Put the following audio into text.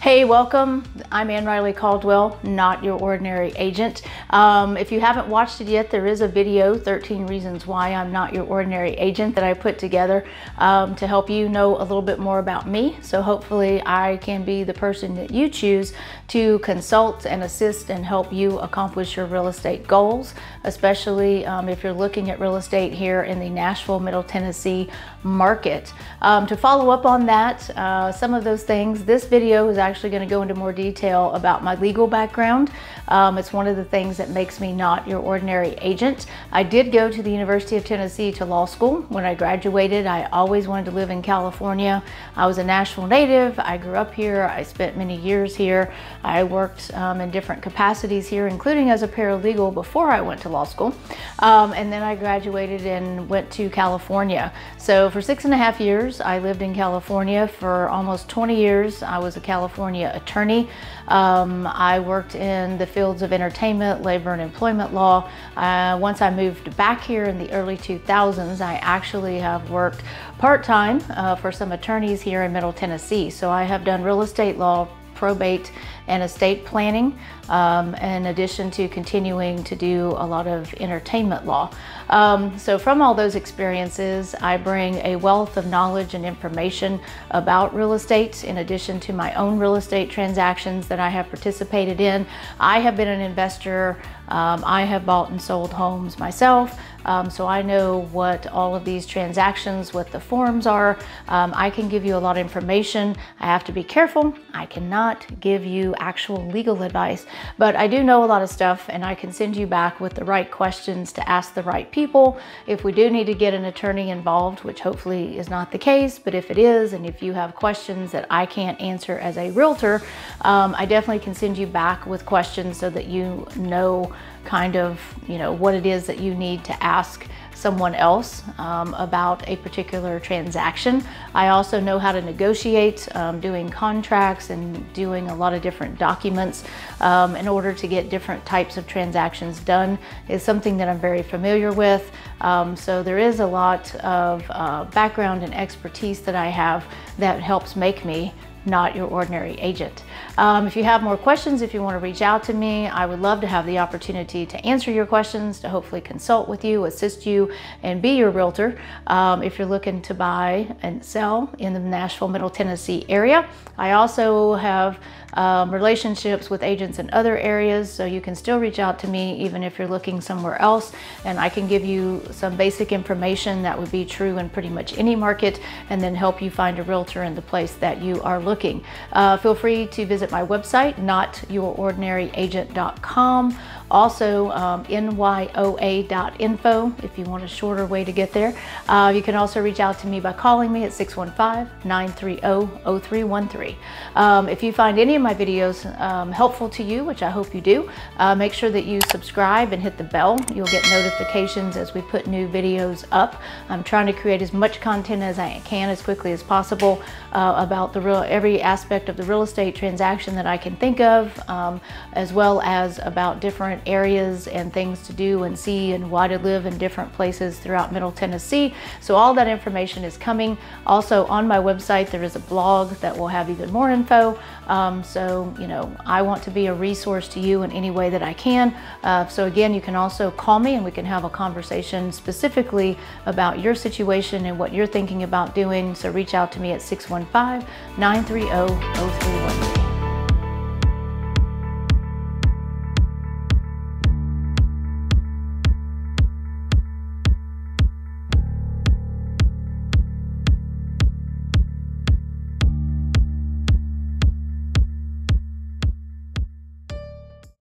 Hey, welcome. I'm Ann Riley Caldwell, not your ordinary agent. Um, if you haven't watched it yet, there is a video, 13 Reasons Why I'm Not Your Ordinary Agent, that I put together um, to help you know a little bit more about me. So hopefully I can be the person that you choose to consult and assist and help you accomplish your real estate goals, especially um, if you're looking at real estate here in the Nashville, Middle Tennessee market. Um, to follow up on that, uh, some of those things, this video is actually going to go into more detail about my legal background. Um, it's one of the things that makes me not your ordinary agent. I did go to the University of Tennessee to law school. When I graduated, I always wanted to live in California. I was a Nashville native. I grew up here. I spent many years here. I worked um, in different capacities here, including as a paralegal before I went to law school. Um, and then I graduated and went to California. So for six and a half years, I lived in California. For almost 20 years, I was a California attorney. Um, I worked in the fields of entertainment, labor and employment law. Uh, once I moved back here in the early 2000s, I actually have worked part-time uh, for some attorneys here in Middle Tennessee. So I have done real estate law, probate and estate planning, um, in addition to continuing to do a lot of entertainment law. Um, so from all those experiences, I bring a wealth of knowledge and information about real estate in addition to my own real estate transactions that I have participated in. I have been an investor. Um, I have bought and sold homes myself. Um, so I know what all of these transactions, what the forms are. Um, I can give you a lot of information. I have to be careful. I cannot give you actual legal advice, but I do know a lot of stuff and I can send you back with the right questions to ask the right people. If we do need to get an attorney involved, which hopefully is not the case, but if it is, and if you have questions that I can't answer as a realtor, um, I definitely can send you back with questions so that you know kind of, you know, what it is that you need to ask someone else um, about a particular transaction. I also know how to negotiate, um, doing contracts and doing a lot of different documents um, in order to get different types of transactions done is something that I'm very familiar with. Um, so there is a lot of uh, background and expertise that I have that helps make me not your ordinary agent. Um, if you have more questions, if you want to reach out to me, I would love to have the opportunity to answer your questions, to hopefully consult with you, assist you, and be your realtor. Um, if you're looking to buy and sell in the Nashville, Middle Tennessee area, I also have um, relationships with agents in other areas, so you can still reach out to me even if you're looking somewhere else, and I can give you some basic information that would be true in pretty much any market, and then help you find a realtor in the place that you are looking. Uh, feel free to visit my website, notyourordinaryagent.com. Also, um, nyoa.info if you want a shorter way to get there. Uh, you can also reach out to me by calling me at 615-930-0313. Um, if you find any of my videos um, helpful to you, which I hope you do, uh, make sure that you subscribe and hit the bell. You'll get notifications as we put new videos up. I'm trying to create as much content as I can as quickly as possible uh, about the real every aspect of the real estate transaction that I can think of, um, as well as about different different areas and things to do and see and why to live in different places throughout Middle Tennessee. So all that information is coming. Also on my website, there is a blog that will have even more info. Um, so, you know, I want to be a resource to you in any way that I can. Uh, so again, you can also call me and we can have a conversation specifically about your situation and what you're thinking about doing. So reach out to me at 615 930 0313.